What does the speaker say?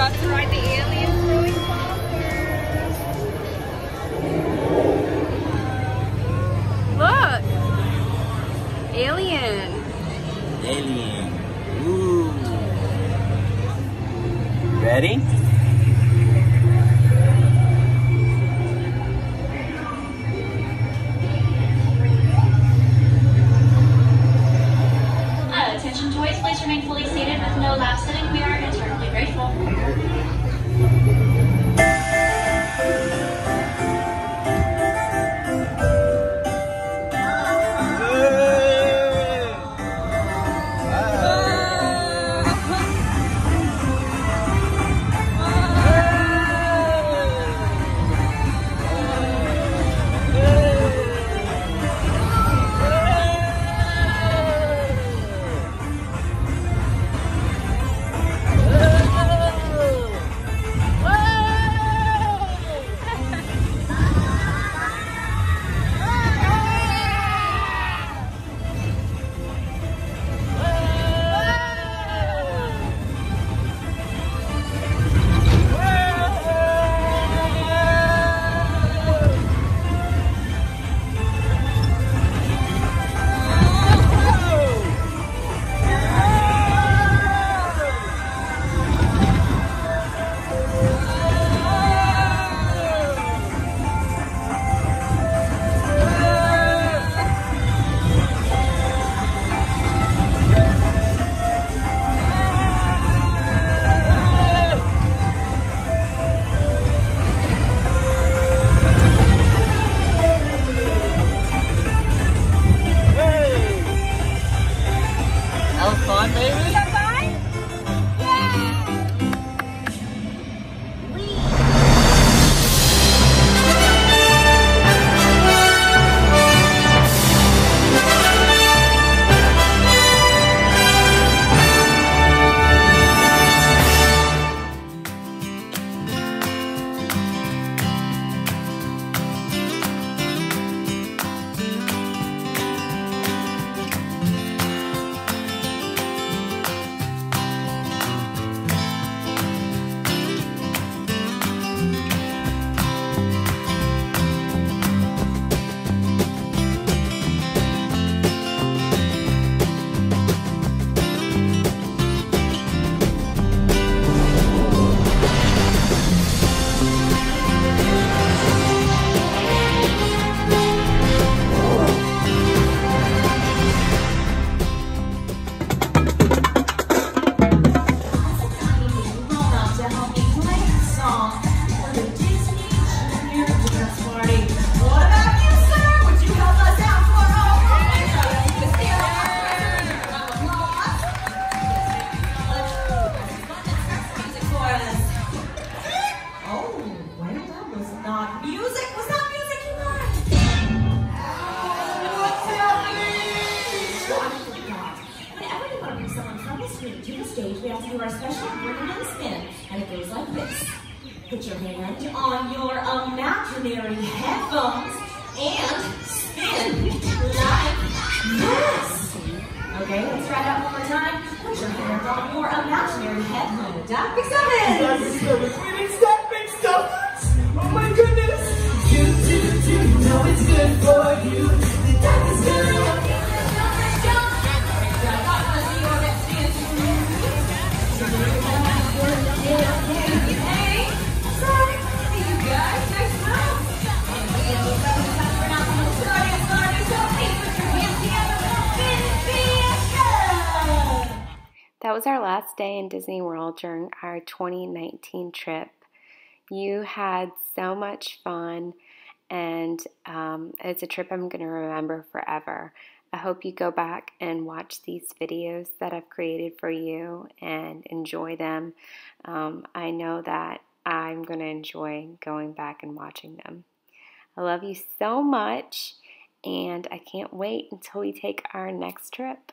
about to ride the Alien Swirling Saucers. Look! Alien. Alien. Ooh. Ready? Uh, attention toys, please remain fully seated with no lap sitting. We are eternally we have to do our special in spin. And it goes like this. Put your hand on your imaginary headphones and spin like this. Okay, let's try that one more time. Put your hand on your imaginary headphones. Doc, fix seven. We That was our last day in Disney World during our 2019 trip. You had so much fun, and um, it's a trip I'm going to remember forever. I hope you go back and watch these videos that I've created for you and enjoy them. Um, I know that I'm going to enjoy going back and watching them. I love you so much, and I can't wait until we take our next trip.